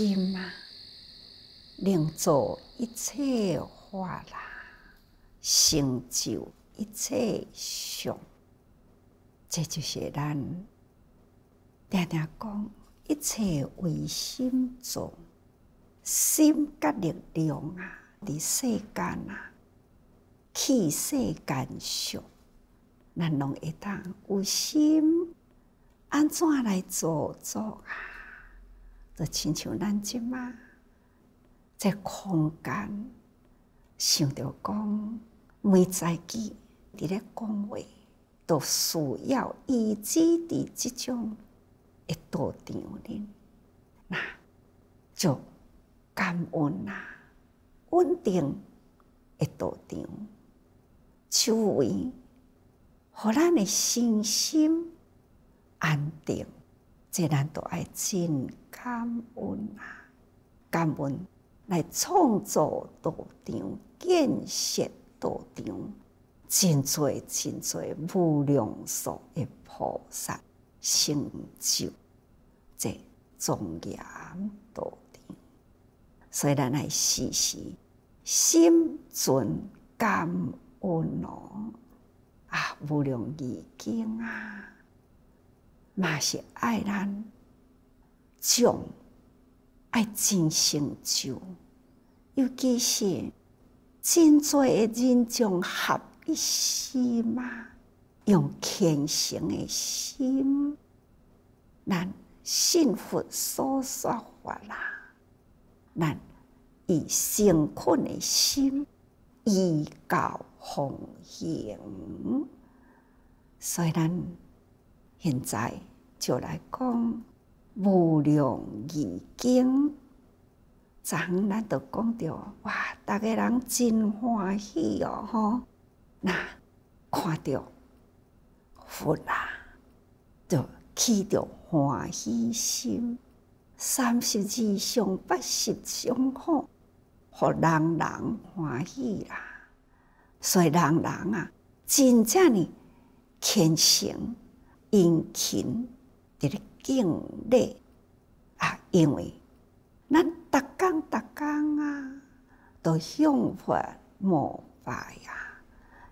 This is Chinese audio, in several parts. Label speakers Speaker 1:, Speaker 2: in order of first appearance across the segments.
Speaker 1: 心啊，能做一切法啦，成就一切相。这就是咱常常讲，一切为心做，心甲力量啊，伫世间啊，去世间上，咱拢会当有心安怎来做做啊？就亲像咱即马在空间想着讲，每在记伫咧讲话。都需要以至伫即种一道场呢，那就感恩啦，稳定一道场，周围互咱的身心安定，这咱都爱真感恩啊！感恩来创造道场，建设道场。真多真多无量数的菩萨成就这庄严道场，所以咱来时时心存感恩哦啊！无量义经啊，嘛是爱咱种爱真成就，尤其是真多的人种合。一心嘛，用虔诚的心，咱信佛所说法啦，咱以诚恳的心，依教奉行。所以咱现在就来讲无量义经，昨咱都讲着哇，逐个人真欢喜哦，吼！那看到佛啊，就起着欢喜心，三十二相八十相好，互人人欢喜啦。所以人人啊，真正呢虔诚殷勤伫咧敬礼啊，因为咱逐工逐工啊，都向佛膜拜啊。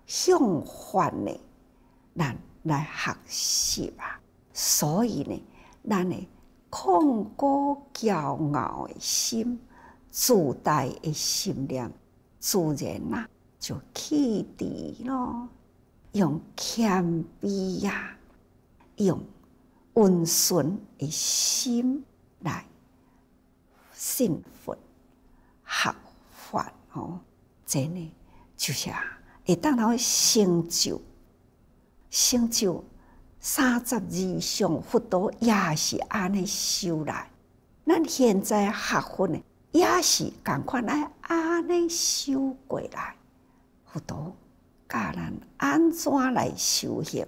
Speaker 1: 向法呢，咱来学习啊！所以呢，咱呢控过骄傲的心、自大的心念，自然啊就去除咯。用谦卑呀，用温顺的心来信佛、学法哦，真呢就是。会当到成就，成就三十二相佛道也是安尼修来。咱现在学佛呢，也是共款来安尼修过来。佛道教咱安怎来修行，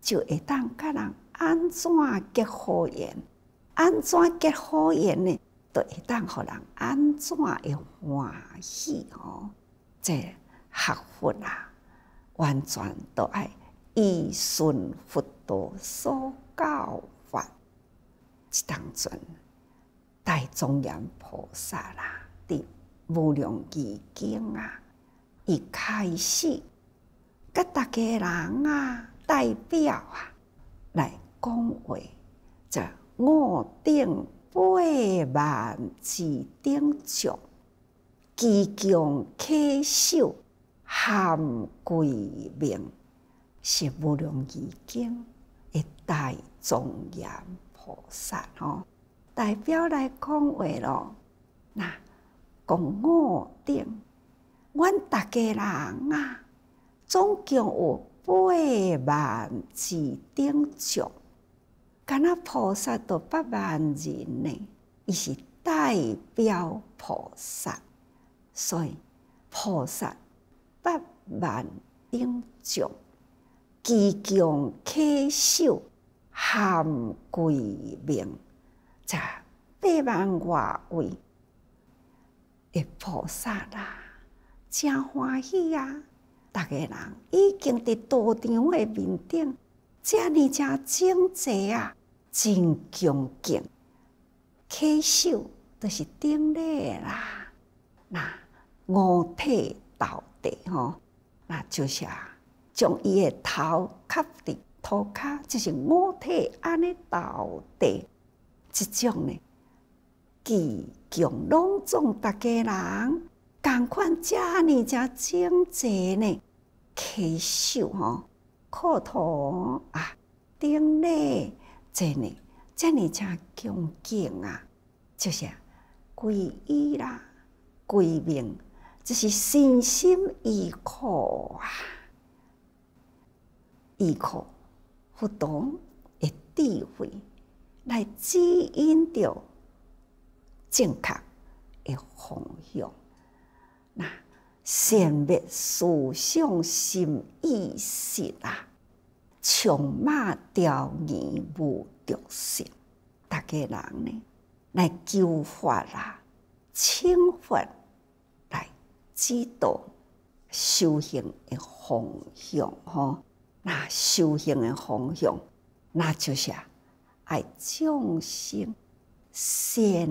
Speaker 1: 就会当教人安怎结好缘，安怎结好缘呢？都会当互人安怎会欢喜哦？这。学佛啊，完全都爱依顺佛陀所教法。一当尊大庄严菩萨啦，伫无量义经啊，一开始，甲大家人啊，代表啊来讲话，这五顶八万字顶上，极强起手。含贵名是无量义经一大庄严菩萨吼，代表来讲话咯。那讲五顶，阮大家人啊，总共有八万字顶上，敢若菩萨都八万人呢，伊是代表菩萨，所以菩萨。八万顶上，极强起手含贵名，在八万外位的菩萨啦，真欢喜啊！逐个人已经伫道场的面顶，遮尔真整齐啊，真恭敬，起手都是顶礼啦。那五体投地吼，那就是将伊的头磕伫涂骹，就是五体安尼投地，即种呢，极强隆重，逐家人共款遮尔遮整齐呢，起手吼，磕头啊，顶礼，真呢，遮尼遮恭敬啊，就是皈依啦。皈命，这是身心依靠啊！依靠不同的智慧来指引着正确的方向。那善灭思想心意识啊，充满调研无着性，大家人呢来求法啦，请法来。指导修行的方向，吼，那修行的方向，那就是爱众生善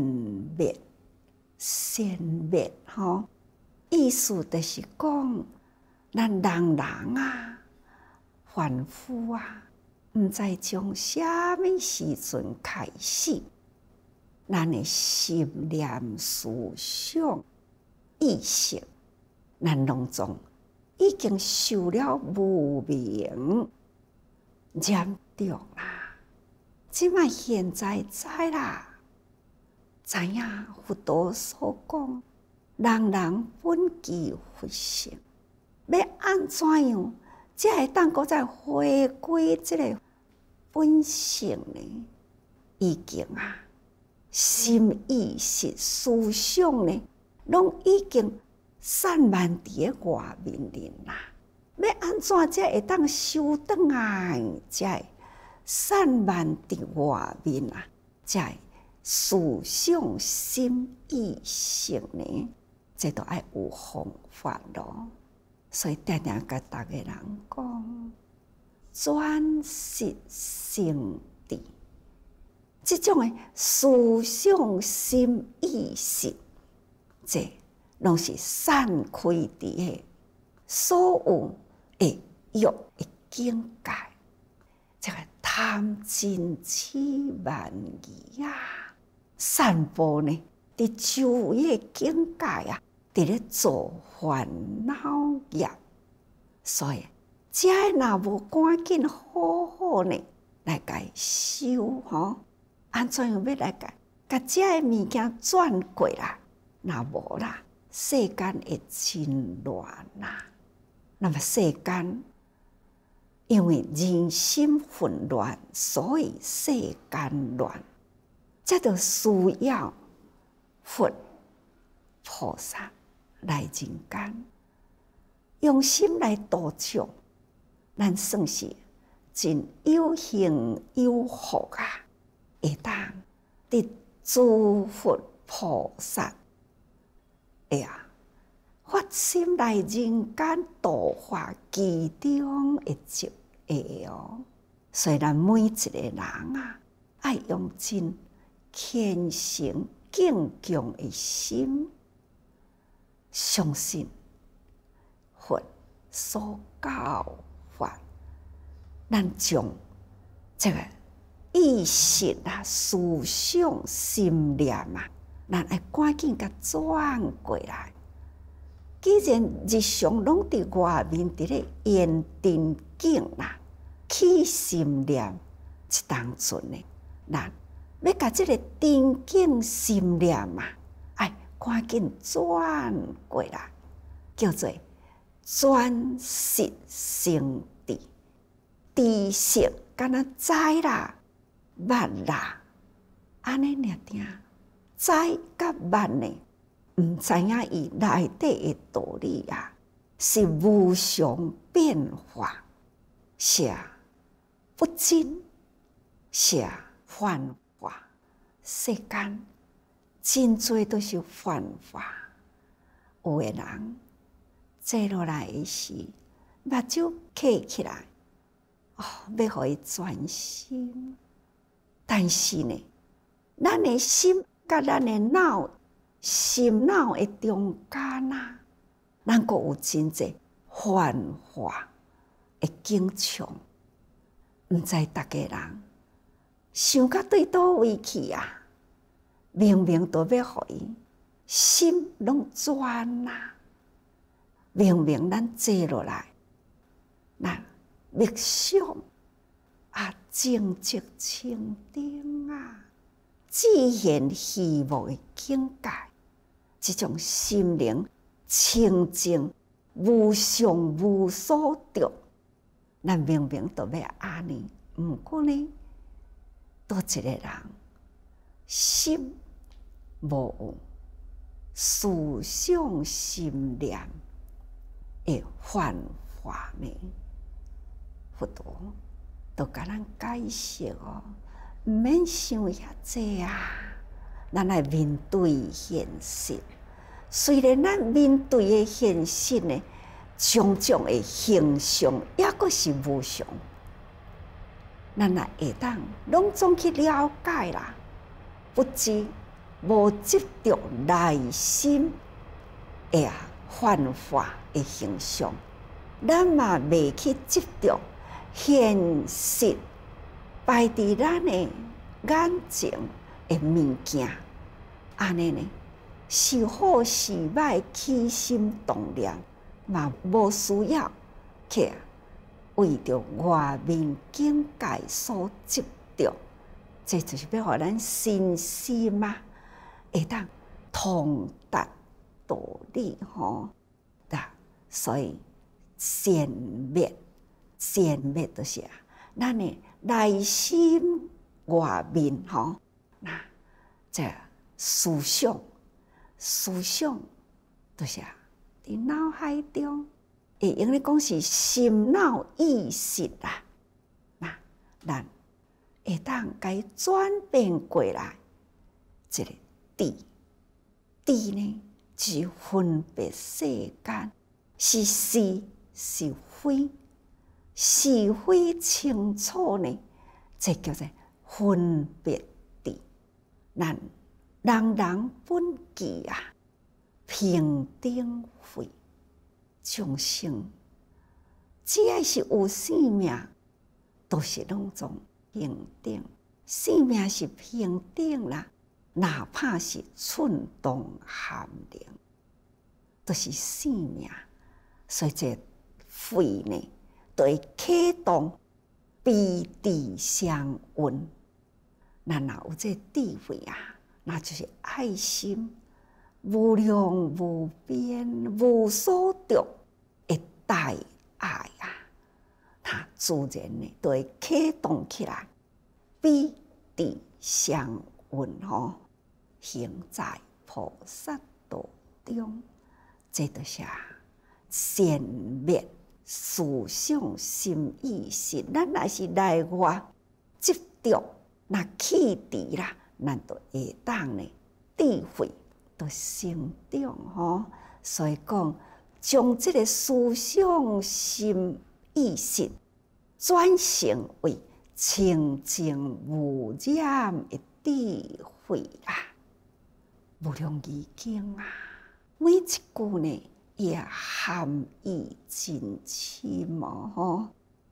Speaker 1: 灭，善灭，吼，意思就是讲，咱人人啊，凡夫啊，毋知从虾米时阵开始，咱诶心念思想意识。咱拢总已经受了无明染着啦，即卖现在知啦，知影佛陀所讲，人人本具佛性，要安怎样才会当搁再回归即个本性呢？已经啊，心意识思想呢，拢已经。散漫伫个外面人啦，要安怎才会当修顿啊？才散漫伫外面啊？才会思想心意性呢？这都爱有方法咯。所以定定甲逐个人讲，转识性地，即种诶思想心意识，这。拢是散开伫个所有诶欲诶境界，这个贪嗔痴慢疑啊，散播呢伫周围诶境界啊，伫咧做烦恼业，所以遮若无赶紧好好呢来解修吼，安怎样要来解？甲遮诶物件转过来，若无啦。世间会真乱啦，那么世间因为人心混乱，所以世间乱。这就需要佛菩萨来人间，用心来度众，咱算是真有幸有福啊！会当得诸佛菩萨。哎呀，发心来人间度化其中一集个哦。虽然每一个人啊，爱用真虔诚敬敬的心，相信佛所教法，咱将这个意识啊、思想、心念啊。咱爱赶紧甲转过来。既然日常拢伫外面伫咧演定境啦，起心念一当阵呢，咱要甲即个定境心念嘛，爱赶紧转过来，叫做转识成智，知识敢若知啦、捌啦，安尼尔听。知甲捌呢，毋知影伊内底诶道理啊，是无常变化，是啊不真，是啊幻化。世间真多都是犯法。有诶人坐落来诶时，目睭闭起来，哦，要互伊专心。但是呢，咱诶心。甲咱的脑、心脑的中间啊，咱阁有真济幻化的景象，毋知逐个人想甲对倒位去啊？明明都要互伊心拢转呐，明明咱坐落来，那默想啊，静寂清定啊。自然希望的境界，这种心灵清净无上无所得，咱明明都要安尼，毋过呢，多一个人心无思想心念的幻化呢？佛陀都甲咱解释哦。毋免想遐济啊！咱来面对现实。虽然咱面对的现实呢，种种的形象也阁是无常，咱来会当拢总去了解啦。不知无执着内心诶幻化的形象，咱嘛未去执着现实。摆伫咱的眼前的物件，安尼呢？是好是歹，起心动念嘛无需要去为着外面境界所执着，这就是要互咱心思嘛，会当通达道理吼。的，所以先灭，先灭就是啊，咱呢。内心外面吼，那这思想思想都是伫脑海中，会用咧讲是心脑意识啊。那咱会当该转变过来，这个智智呢，是分别世间是是是非。是非清楚呢，这叫做分别地。咱人人本具啊，平等会众生，只要是有生命，都是拢种平等。生命是平等啦，哪怕是寸动寒凉，都是生命。所以这肺呢？对启动彼此相温，那若有这智慧啊，那就是爱心，无量无边。无所得的大爱啊！它自然呢，都会启动起来，彼此相温吼，行在菩萨道中，这就是善灭。思想心意识，咱若是内外执着，那气质啦，咱都会当呢？智慧都成长吼，所以讲，将这个思想心意识转成为清净无染的智慧啦，无量易经啊，每一句呢？也含义真深嘛吼，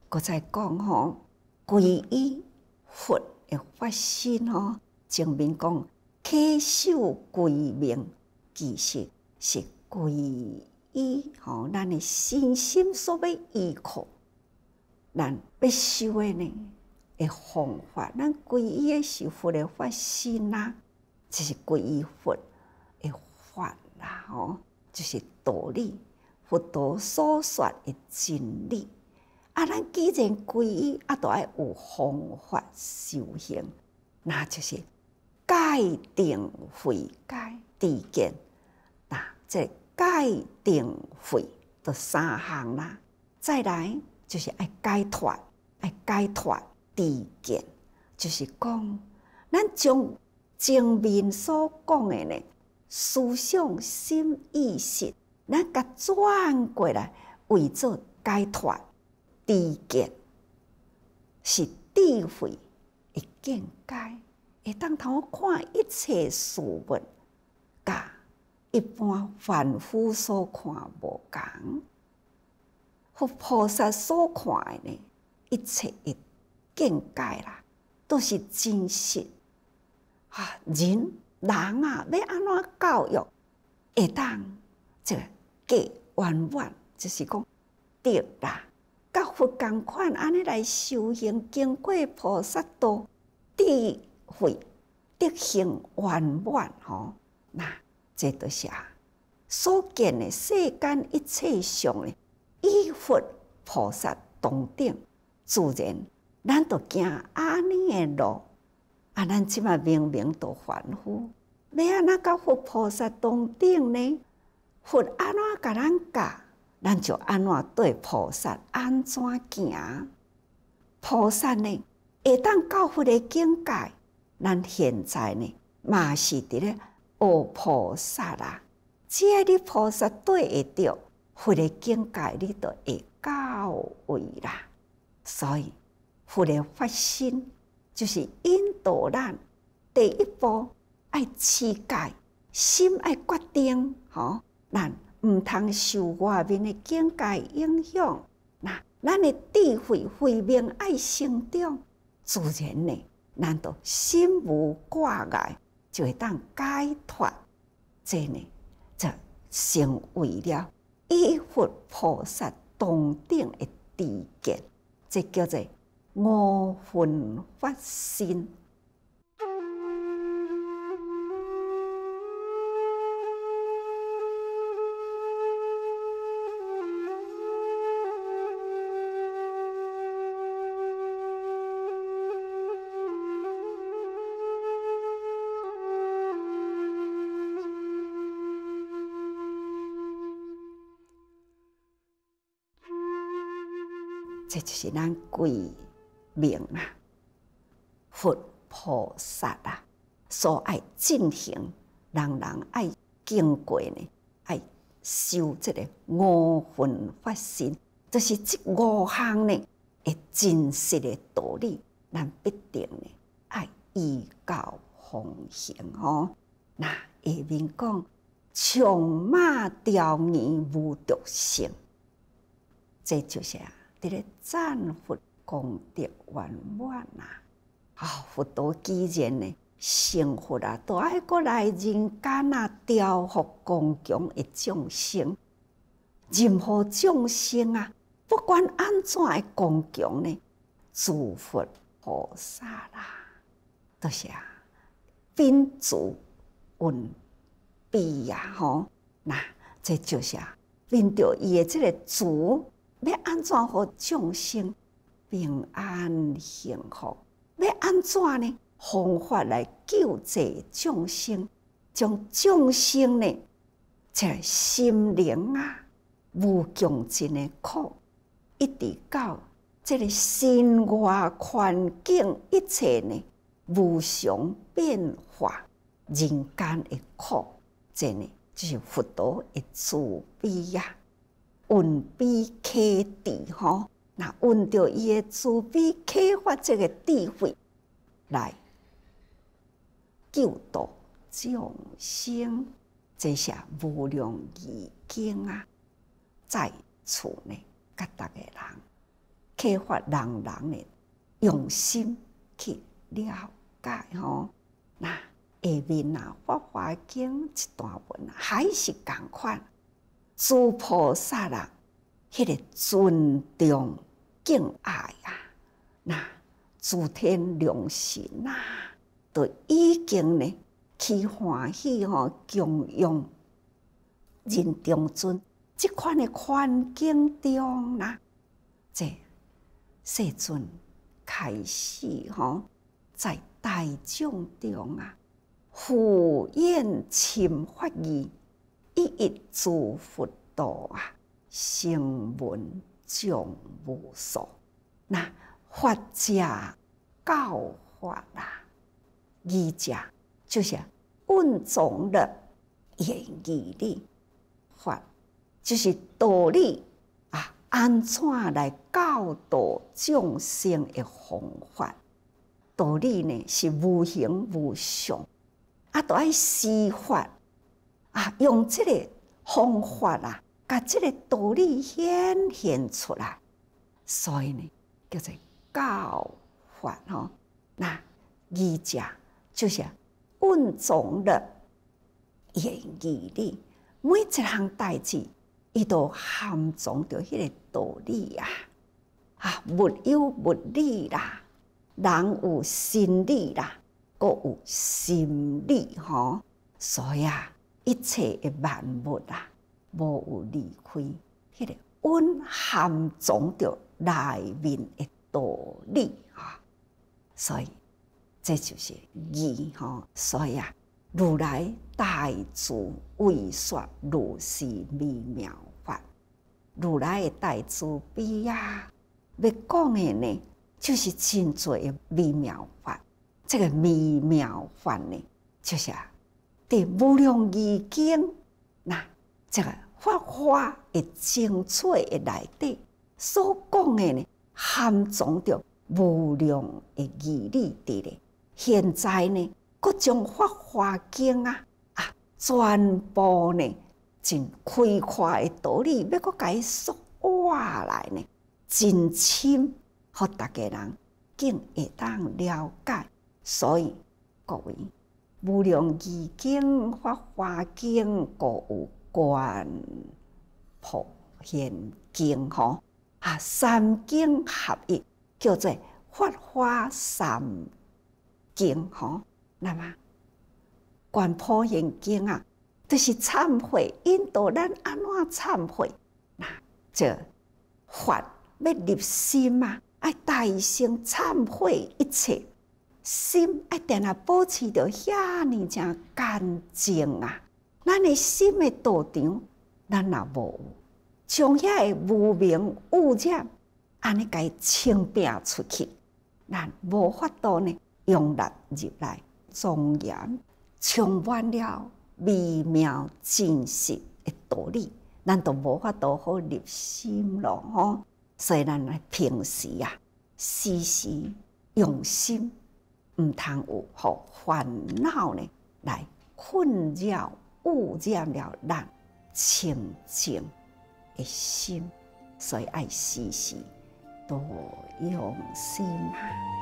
Speaker 1: 搁再讲吼，皈依佛的发心吼，证明讲稽首归命，其实是皈依吼，咱的信心所要依靠，咱要修的呢的方法，咱皈依的是佛的发心呐，就是皈依佛的法啦吼。就是道理，佛陀所说的真理。啊，咱既然皈依，啊，都要有方法修行，那就是戒定慧戒地见。那这戒定慧的三项啦，再来就是爱解脱，爱解脱地见，就是讲，咱将前面所讲的呢。思想心意识，咱甲转过来，为做解脱知见，是智慧的境界，会当通看一切事物，甲一般凡夫所看无共。佛菩萨所看的呢，一切的境界啦，都是真实。啊，人人啊，要安怎教育，会当这个圆满，就是讲得啦。甲佛共款安尼来修行，经过菩萨道，智慧德行圆满吼。那这都是啊，所见的世间一切相呢，依佛菩萨同顶，自然咱都行安尼的路。啊，咱即嘛明明都凡夫，要安怎甲佛菩萨当顶呢？佛安怎甲咱教？咱就安怎对菩萨安怎行？菩萨呢，会当教佛的境界。咱现在呢，嘛是伫咧学菩萨啦。只要你菩萨对会着佛的境界，你就会到位啦。所以佛的发心就是引导咱第一步，爱持戒，心爱决定，吼，咱。毋通受外面的境界影响，那咱的智慧慧命爱成长，自然呢，咱都心无挂碍，就会当解脱。这呢，就成为了依佛菩萨同顶的知见，这叫做五分法心。这就是咱贵命啊，佛菩萨啊，所爱进行，人人爱经过呢，爱修这个五分法身，就是这五项呢，的真实的道理，咱必定呢爱依教奉行哦。那下面讲，长马雕年无独性，这就是啊。伫咧赞佛功德圆满啊！啊，佛陀既然呢成佛啊，都爱过来人间啊，调伏公强的众生。任何众生啊，不管安怎的公强呢，诸佛菩萨啦，都是啊，宾主问必呀，吼，那这就是啊，面对伊的这个主。要安怎互众生平安幸福？要安怎呢？方法来救济众生，将众生呢，这心灵啊，无穷尽的苦，一直到这个生活环境一切呢，无常变化，人间的苦，这呢，就是佛陀的慈悲呀。运笔启智吼，那运着伊诶慈悲启发这个智慧来救度众生，这些无量义经啊，在厝呢，甲逐个人启发人人诶用心去了解吼。那下面啊，《法华经》一段文还是共款。诸菩萨啦，迄个尊重敬爱啊，那诸天良神呐，都已经呢去欢喜吼供养人中尊即款的环境中啊，这世尊开始吼在大众中啊，赴宴请法义。一一诸佛道啊，声闻众无数。那法家教法啦，义家就是稳重的言语里，法就是道理啊，安怎来教导众生的方法？道理呢是无形无相，啊，都爱施法啊，用这个方法啊，把这个道理显现出来，所以呢，叫做教法吼。那义者就是稳重的言义理，每一项代志，伊都含藏着迄个道理啊！啊，物有物理啦，人有心理啦，各有心理吼。所以啊，一切的万物啊，无有离开迄个蕴含藏着内面的道理啊。所以，这就是义吼。所以啊，如来大智为说如是微妙法，如来的大慈悲啊，要讲的呢，就是真多的微妙法。这个微妙法呢，就是啊，在无量义经那这个法华的精粹的内底所讲的呢，含藏着。无量的义理伫咧，现在呢，各种法华经啊啊，全部呢，真开阔的道理，要甲伊说话来呢，真深，互逐个人更会当了解。所以各位，无量义经、法华经各有观普贤经吼啊，三经合一。叫做《法华三经》吼，那么《观普贤经》啊，就是忏悔，引导咱安怎忏悔？那这法要入心啊，爱大声忏悔一切，心一定啊保持着遐尼正干净啊。咱的心的道场，咱也无将遐个无明污染。安尼该清病出去，咱无法度呢，用力入来庄严，充满了微妙真实的道理，咱都无法度好入心咯吼。所以咱来平时啊，时时用心，毋通有互烦恼呢来困扰、污染了人清净的心，所以爱时时。多用心啊！